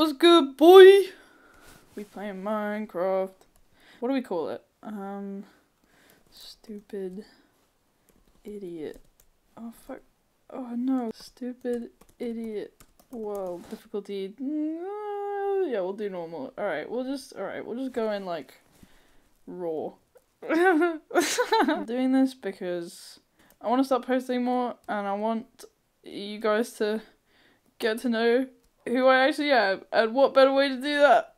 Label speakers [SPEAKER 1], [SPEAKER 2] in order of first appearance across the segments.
[SPEAKER 1] What's good, boy? We playing Minecraft. What do we call it? Um, stupid idiot. Oh fuck. Oh no, stupid idiot world difficulty. Mm, yeah, we'll do normal. All right, we'll just. All right, we'll just go in like raw. I'm doing this because I want to start posting more, and I want you guys to get to know who I actually am, and what better way to do that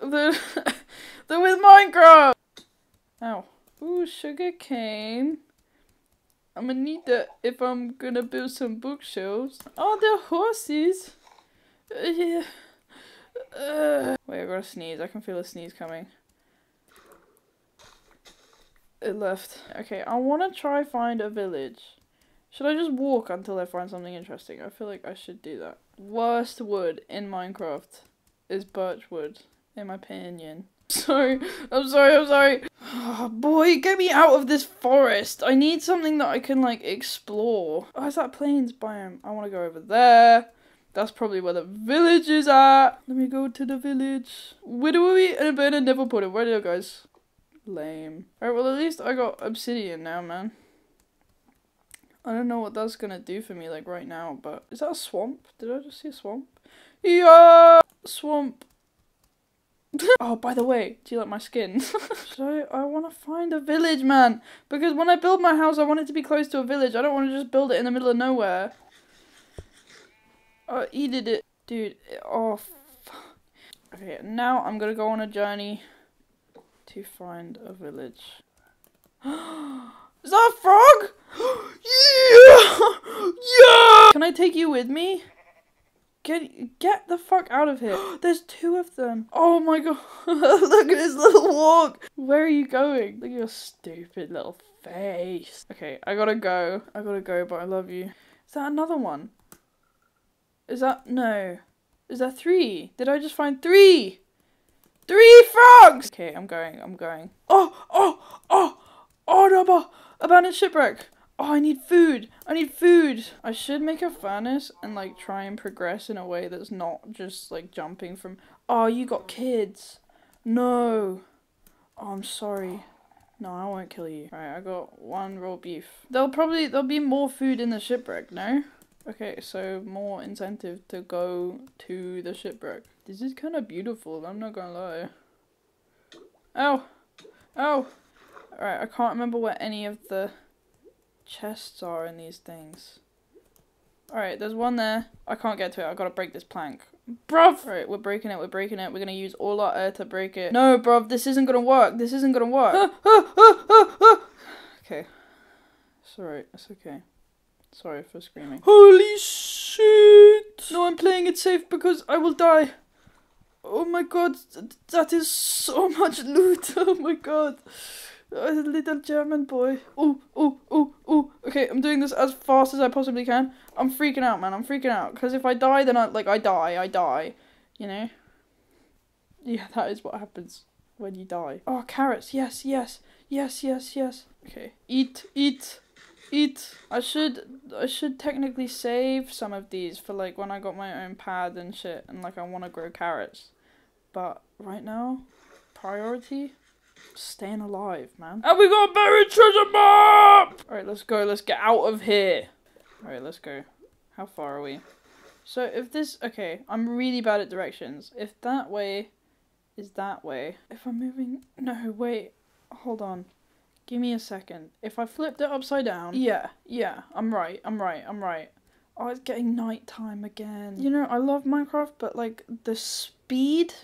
[SPEAKER 1] than, than with Minecraft? Ow. Ooh, sugar cane. I'm gonna need that if I'm gonna build some bookshelves. Oh, they're horses. Uh, yeah. Uh. Wait, I gotta sneeze. I can feel a sneeze coming. It left. Okay, I wanna try find a village. Should I just walk until I find something interesting? I feel like I should do that. Worst wood in Minecraft is birch wood, in my opinion. Sorry, I'm sorry, I'm sorry. Oh, boy, get me out of this forest. I need something that I can, like, explore. Oh, is that plains biome? I want to go over there. That's probably where the village is at. Let me go to the village. Where do we? And a never put it. Where do you guys? Lame. Alright, well, at least I got obsidian now, man. I don't know what that's gonna do for me, like, right now, but... Is that a swamp? Did I just see a swamp? Yeah! Swamp. oh, by the way, do you like my skin? so, I want to find a village, man. Because when I build my house, I want it to be close to a village. I don't want to just build it in the middle of nowhere. I eated it. Dude, oh, fuck. Okay, now I'm gonna go on a journey to find a village. Is that a frog? yeah! Yeah! Can I take you with me? Get get the fuck out of here. There's two of them. Oh my god. Look at his little walk. Where are you going? Look at your stupid little face. Okay, I gotta go. I gotta go, but I love you. Is that another one? Is that no? Is that three? Did I just find three? Three frogs! Okay, I'm going, I'm going. Oh, oh, oh, oh, no, abandoned shipwreck. Oh, I need food. I need food. I should make a furnace and like try and progress in a way that's not just like jumping from. Oh, you got kids. No. Oh, I'm sorry. No, I won't kill you. Alright, I got one raw beef. There'll probably there'll be more food in the shipwreck. No. Okay, so more incentive to go to the shipwreck. This is kind of beautiful. I'm not gonna lie. Oh, oh. Alright, I can't remember where any of the chests are in these things. Alright, there's one there. I can't get to it. I gotta break this plank. Bruv! Alright, we're breaking it, we're breaking it. We're gonna use all our air to break it. No, bruv, this isn't gonna work. This isn't gonna work. okay. It's alright, it's okay. Sorry for screaming. Holy shit! No, I'm playing it safe because I will die. Oh my god, that is so much loot. Oh my god. Oh, a little German boy. Oh, oh, oh, oh. Okay, I'm doing this as fast as I possibly can. I'm freaking out, man. I'm freaking out. Because if I die, then I, like, I die. I die. You know? Yeah, that is what happens when you die. Oh, carrots. Yes, yes. Yes, yes, yes. Okay. Eat, eat, eat. I should, I should technically save some of these for, like, when I got my own pad and shit. And, like, I want to grow carrots. But right now, priority staying alive, man. And we got a buried treasure map! Alright, let's go. Let's get out of here. Alright, let's go. How far are we? So if this... Okay, I'm really bad at directions. If that way is that way... If I'm moving... No, wait. Hold on. Give me a second. If I flipped it upside down... Yeah, yeah. I'm right. I'm right. I'm right. Oh, it's getting nighttime again. You know, I love Minecraft, but, like, the speed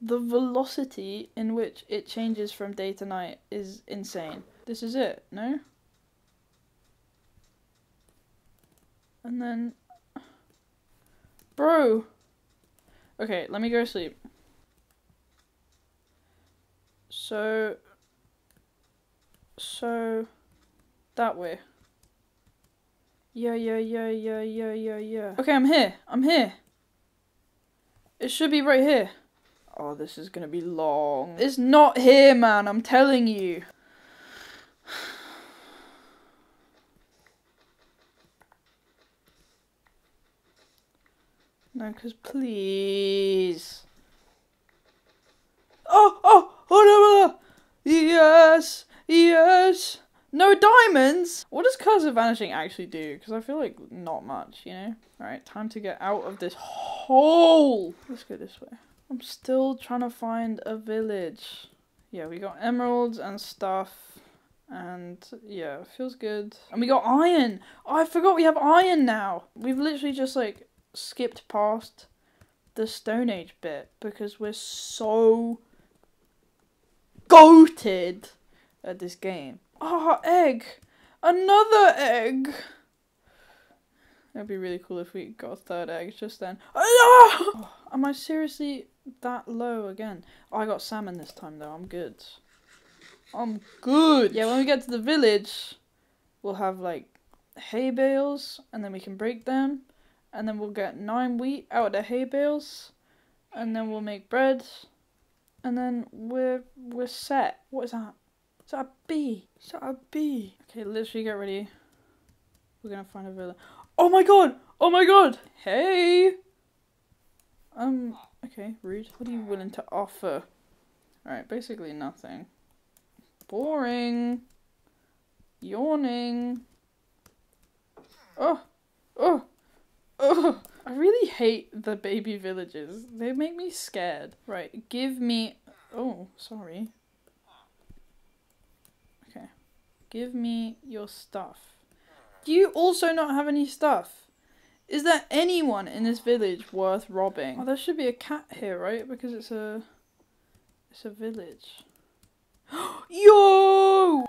[SPEAKER 1] the velocity in which it changes from day to night is insane. This is it, no? And then... Bro! Okay, let me go to sleep. So... So... That way. Yeah, yeah, yeah, yeah, yeah, yeah, yeah. Okay, I'm here. I'm here. It should be right here. Oh, this is gonna be long. It's not here, man, I'm telling you. No, because please. Oh, oh, oh, no. Yes, yes. No diamonds! What does Curse of Vanishing actually do? Because I feel like not much, you know? Alright, time to get out of this hole! Let's go this way. I'm still trying to find a village. Yeah, we got emeralds and stuff. And yeah, feels good. And we got iron! Oh, I forgot we have iron now! We've literally just like skipped past the Stone Age bit because we're so goated at this game. Oh, egg! Another egg! It'd be really cool if we got a third egg just then. Oh, am I seriously that low again? I got salmon this time though. I'm good. I'm good. Yeah, when we get to the village, we'll have like hay bales and then we can break them. And then we'll get nine wheat out of the hay bales. And then we'll make bread. And then we're we're set. What is that? Is that a bee? Is that a bee? Okay, literally get ready. We're gonna find a villa. Oh my god! Oh my god! Hey! Um, okay, rude. What are you willing to offer? Alright, basically nothing. Boring. Yawning. Oh! Oh! Oh! I really hate the baby villages. They make me scared. Right, give me... Oh, sorry. Okay. Give me your stuff. Do you also not have any stuff? Is there anyone in this village worth robbing? Oh, there should be a cat here, right? Because it's a... It's a village. Yo!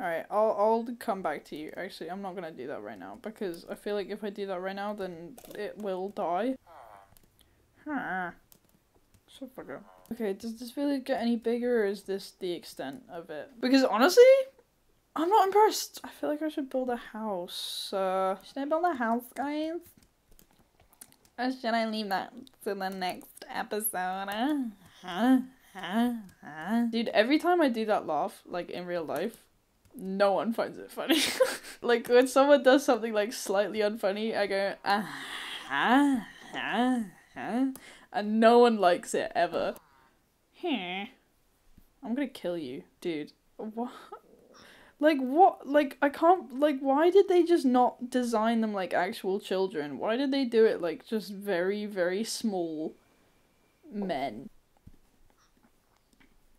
[SPEAKER 1] Alright, I'll, I'll come back to you. Actually, I'm not gonna do that right now. Because I feel like if I do that right now, then it will die. Huh. Shut the fuck up. Okay, does this village get any bigger or is this the extent of it? Because honestly, I'm not impressed. I feel like I should build a house. Uh, should I build a house, guys? Or should I leave that to the next episode? Huh? Huh? Huh? Dude, every time I do that laugh, like in real life, no one finds it funny. like when someone does something like slightly unfunny, I go, ah, huh? Huh? Huh? And no one likes it ever. Hmm. I'm gonna kill you, dude. What? Like what? Like I can't. Like why did they just not design them like actual children? Why did they do it like just very very small men?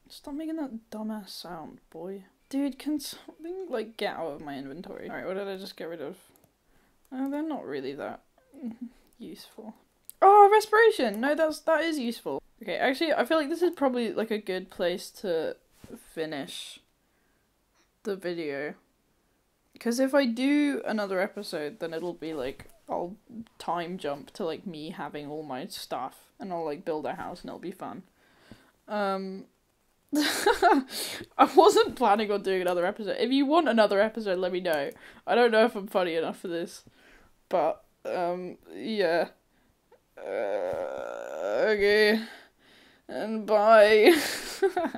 [SPEAKER 1] Stop making that dumbass sound, boy. Dude, can something like get out of my inventory? Alright, what did I just get rid of? Oh, they're not really that useful. Oh, respiration! No, that's that is useful. Okay, actually, I feel like this is probably like a good place to finish the video. Because if I do another episode, then it'll be like, I'll time jump to like me having all my stuff and I'll like build a house and it'll be fun. Um, I wasn't planning on doing another episode. If you want another episode, let me know. I don't know if I'm funny enough for this, but um, yeah. Uh, okay and bye.